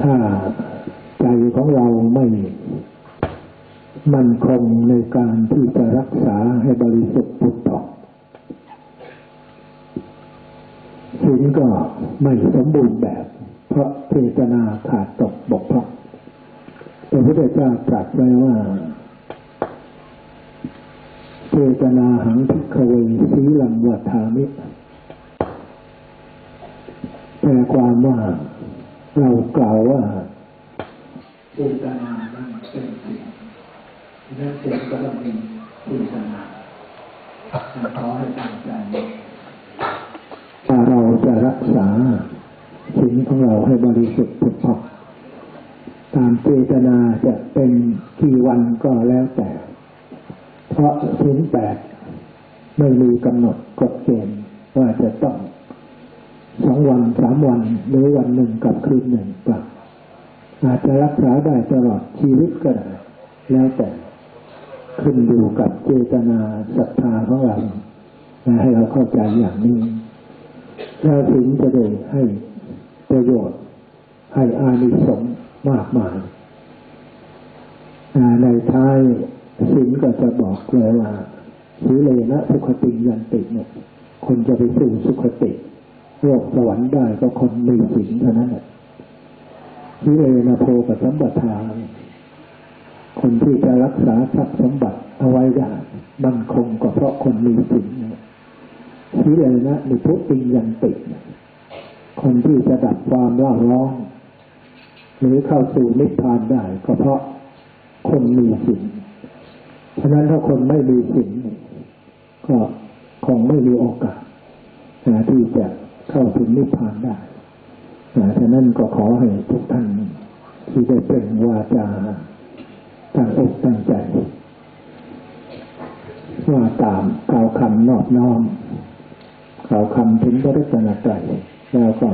ถ้าใจของเราไม่มั่นคงในการที่จะรักษาให้บริสุทธิ์ปุตตองศีลก็ไม่สมบูรณ์แบบ เพราะเจตนาขาดตกบกพร่องพระพุทธเจ้าตรัสไว้ว่าเจตนาหังพิกเวสีลังวัฏามิแปลความว่า เรากล่าวว่าเจตนานั้นเป็นสิ่งนั่นเป็นก็ต้องมีเจตนาขอให้ตั้งใจถ้าเราจะรักษาสิ่งของเราให้บริสุทธิ์ผุดผ่องตามเจตนาจะเป็นกี่วันก็แล้วแต่ เพราะสิ่งแปดไม่มีกำหนดกฎเกณฑ์ว่าจะต้องสอง วันสามวันหรือวันหนึ่งกับคืนหนึ่งกลับอาจจะรักษาได้ตลอดชีวิตก็ได้แล้วแต่ขึ้นอยู่กับเจตนาศรัทธาของเราให้เราเข้าใจอย่างนี้แล้วถึงจะได้ให้ประโยชน์ ให้อานิสงส์มากมายในท้ายสินก็จะบอกเลยว่าสีเลนะสุขติยันติเนี่ยคนจะไปสู่สุขติ โลกสวรรค์ได้ก็คนมีสินเท่านั้นแหละสีเลนะโพกับสัมปทาคนที่จะรักษาทรัพย์สมบัติเอาไว้ได้มั่นคงก็เพราะคนมีสินสีเลนะนิพุติยันติคนที่จะดับความร่าร้อง หรือเข้าสู่นิพพานได้ ก็เพราะคนมีสินฉะนั้นถ้าคนไม่มีสินก็คงไม่มีโอกาสที่จะ เข้าถึงนิพพานได้ฉะนั้นก็ขอให้ทุกท่านที่ได้เป็นวาจาตั้งอกตั้งใจ ว่าตามกล่าวคำนอบน้อมกล่าวคำถึงพระรัตนตรัยแล้วก็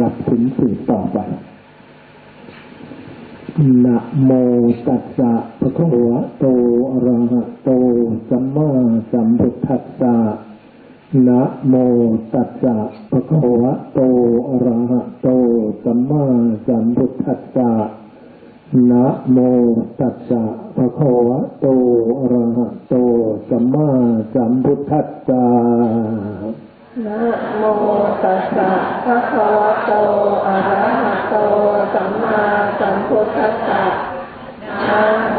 รับถึงสืบต่อไปนะโมตัสสะภะคะวะโตอะระหะโตสัมมาสัมพุทธัสสะ นะโมตัสสะภะคะวะโต อะระหะโต สัมมาสัมพุทธัสสะนะโมตัสสะภะคะวะโต อะระหะโต สัมมาสัมพุทธัสสะนะโมตัสสะภะคะวะโต อะระหะโต สัมมาสัมพุทธัสสะนะโม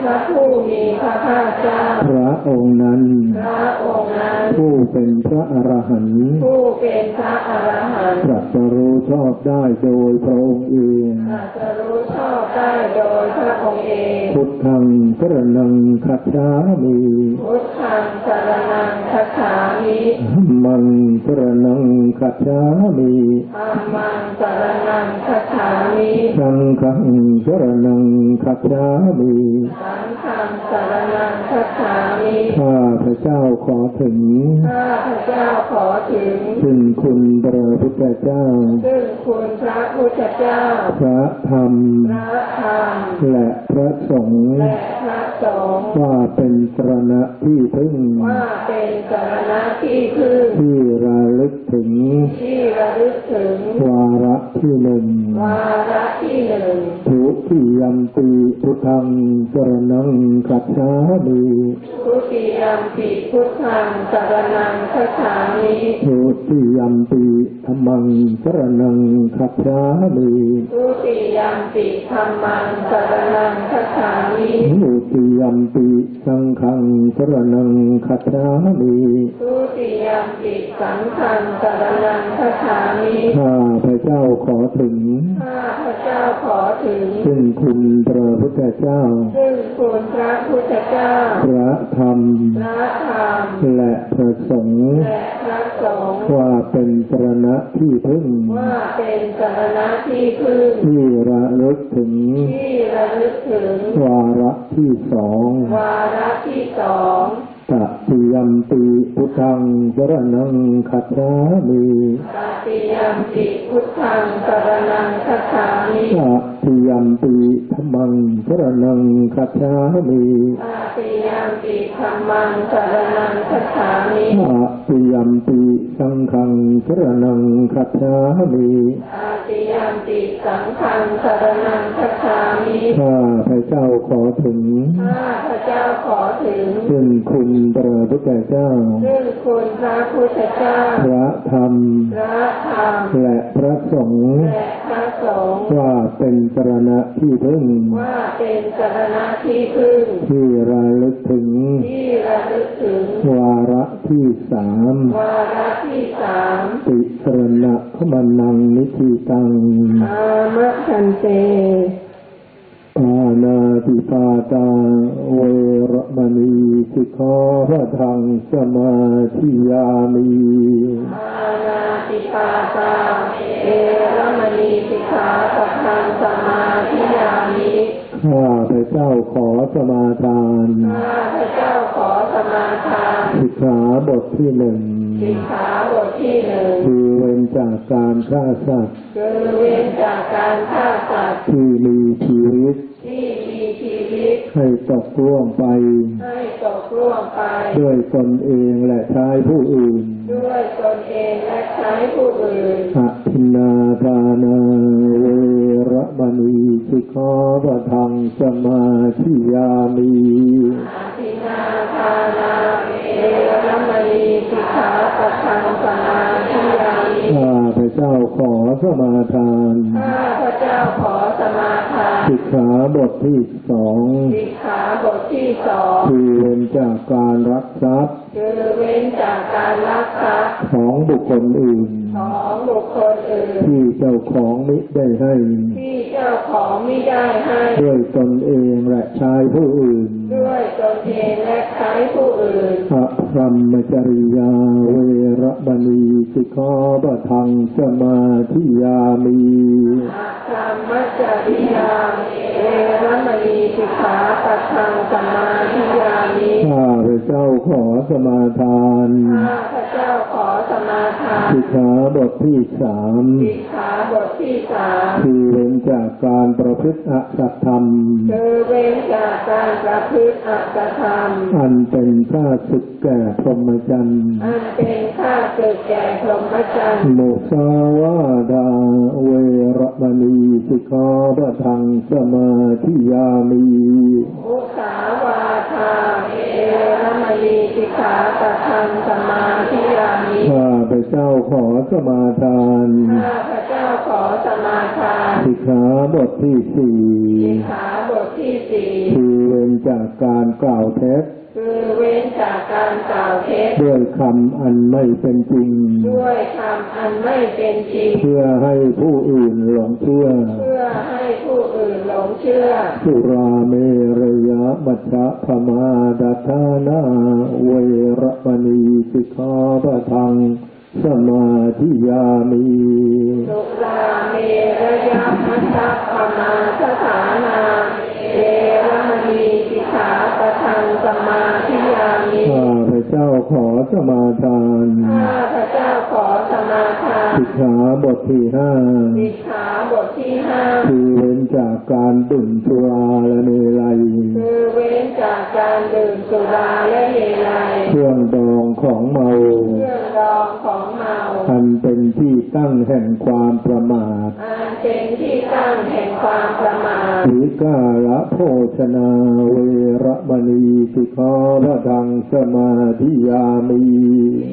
พระผู้มีพระภาคเจ้า พระองค์นั้น พระองค์นั้น ผู้เป็นพระอรหันต์ผู้เป็นพระอรหันต์ตรัสรู้ชอบได้โดยพระองค์เองตรัสรู้ชอบได้โดยพระองค์เอง พุทธังสรนังคัจฉามิพุทธังสรนังคัจฉามิมังสรนัง คัจฉามิมังสรนังคัจฉามิสังฆังสรนังคัจฉามิสังฆังสรนังคัจฉามิข้าพระเจ้าขอถึงข้าพระเจ้าขอถึงซึ่งคุณพระพุทธเจ้าซึ่งคุณพระพุทธเจ้า พระธรรมพระธรรมและพระสงฆ์และพระ สงฆ์ว่าเป็นสรณะที่พึ่ง ว่าเป็นสรณะที่พึ่ง ที่ระลึกถึง ที่ระลึกถึง วาระที่หนึ่ง วาระที่หนึ่งทุติยัมปีพุทธังสรนังคัจฉามิทุติยัมปีพุทธังสรนังคัจฉามิทุติยัมปี ธรรมังสรนังคัจฉามิทุติยัมปีธรรมังสรนังคัจฉามิทุติยัมปีสังฆังสรนังคัจฉามิทุติยัมปีสังฆังสรนังคัจฉามิข้าพระเจ้าขอถึงข้าพระเจ้าขอถึงซึ่งคุณพระพุทธเจ้าซึ่งคุณพระพุทธเจ้าพระธรรมพระธรรมและพระสงฆ์และพระสงฆ์ว่าเป็นสรณะที่พึ่งว่าเป็นสรณะที่พึ่งที่ระลึกถึงที่ระลึกถึง วาระที่สองวาระที่สอง ทตติยัมปิพุทธังสรณังคัจฉามิตติยัมปิพุทธังสรณังคัจฉามิตติยัมปิธัมมังสรณังคัจฉามิตติยัมปิธัมมังสรณังคัจฉามิตติยัมปิสังฆังสรณังคัจฉามิตติยัมปิสังฆังสรณังคัจฉามิ ข้าพระเจ้าขอถึงข้าพระเจ้าขอถึงซึ่งคุณพระพุทธเจ้าซึ่งคุณพระพุทธเจ้า พระธรรม พระธรรม และพระสงฆ์และพระสงฆ์ว่าเป็นสรณะที่พึ่ง ว่าเป็นสรณะที่พึ่ง ที่ระลึกถึง ที่ระลึกถึง วาระที่สาม วาระที่สามติสรณะขมานังนิธิตังอามะคันเตปา นาติปาตาเวรมณีสิกขาพระทังสมาธิยามีอานาติปาตาเอรมณีสิกขาปัทังสมาธิยามิข้าพระเจ้าขอสมาทานข้าพระเจ้าขอสมาทานสิกขาบทที่หนึ่งสิกขาบทที่หนึ่งคือเว้นจากการฆ่าสัตว์คือเว้นจากการฆ่าสัตว์ที่มีชีวิตที่มีชีวิต ให้ตกล่วงไป ให้ตกล่วงไป ด้วยตนเองและใช้ผู้อื่น ด้วยตนเองและใช้ผู้อื่นอภินาทานาเวระมณีสิกขาปะทังสมาธิยามีอาทินาทานาเอรมณีสิกขาปัทังสมาธิยามิข้าพระเจ้าขอสมาทานข้าพระเจ้าขอสมาทานสิกขาบทที่สองสิกขาบทที่สองคือเว้นจากการรักทรัพย์คือเว้นจากการลักทรัพย์ของบุคคลอื่นของบุคคลอื่น ที่เจ้าของมิได้ให้ที่เจ้าของไม่ได้ให้ด้วยตนเองและใช้ผู้อื่น ด้วยตนเองและใช้ผู้อื่นพระ พรหมจริยาเวระมณีสิกขาปะทังสมาธิยามีอาธรรมจริยาเอรมณีสิกขาปัทังสมาธิยามิข้าพระเจ้าขอสมาทานข้าพระเจ้าขอส มาทานสิกขาบทที่สามสิกขาบทที่สามคือเว้นจากการประพฤติอสัตธรรมคือเว้นจากการประพฤติอัตธรรม อันเป็นข้าศึกแก่พรหมจรรย์อันเป็นข้าศึกแก่พรหมจรรย์โมสาวาดาเวระมณีสิกขาปะทังสมาธิยามี บทที่สี่สิกขาบทที่สี่คือเว้นจากการกล่าวเท็จคือเว้นจากการกล่าวเท็จด้วยคำอันไม่เป็นจริง ด้วยคำอันไม่เป็นจริง เพื่อให้ผู้อื่นหลงเชื่อ เพื่อให้ผู้อื่นหลงเชื่อ สุราเมรยะมัชฌะพมาดาธานาเวระมณีสิกขาปะทัง สมาธิยามีสุราเมรยะมัชฌะปมาสถานาเอรมณีสิกขาปะทังสมาธิยามิข้าพระเจ้าขอสมาทานข้าพระเจ้าขอสมาทานสิกขาบทที่ห้าสิกขาบทที่ห้าคือเว้นจากการดื่มสุราและเมลัยคือเว้นจากการดื่มสุราและเมลัยเครื่องดองของเมาเครื่องด องของเมา อันเป็นที่ตั้งแห่งความประมาท อันเป็นที่ตั้งแห่งความประมาทหรือกาละโภชนาเวระมณีสิกขาพระทังสมาธิยามี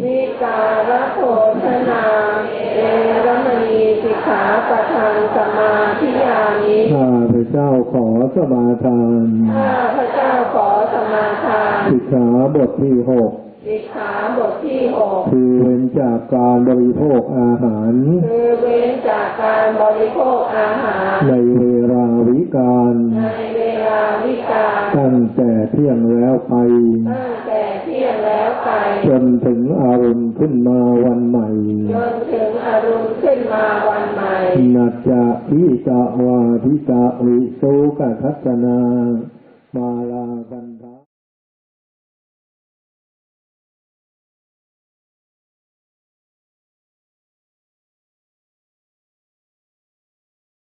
นิการโภชนาเอรมณีสิกขาปะทังสมาธิยามิข้าพระเจ้าขอสมาทาน ข้าพระเจ้าขอสมาทานสิกขาบทที่หก สิกขาบทที่หกคือเว้นจากการบริโภคอาหาร คือเว้นจากการบริโภคอาหาร ในเวลาวิการ ในเวลาวิกาลตั้งแต่เที่ยงแล้วไป ตั้งแต่เที่ยงแล้วไป จนถึงอารมณ์ขึ้นมาวันใหม่ จนถึงอรุณขึ้นมาวันใหม่นัจจะพิตะวาพิตะวิโสกทัศนา มาลากัน